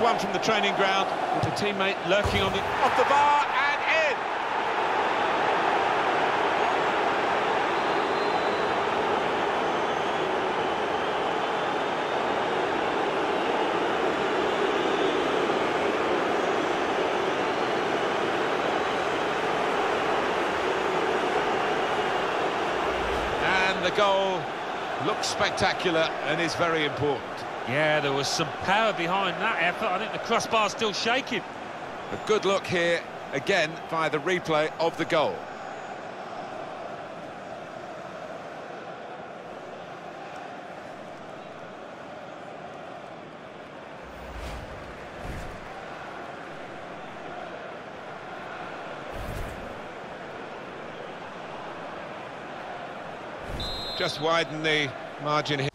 One from the training ground. With a teammate lurking on the off the bar and in. And the goal looks spectacular and is very important. Yeah, there was some power behind that effort. I think the crossbar's still shaking. A good look here, again, via the replay of the goal. Just widen the margin here.